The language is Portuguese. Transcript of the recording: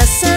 sensação.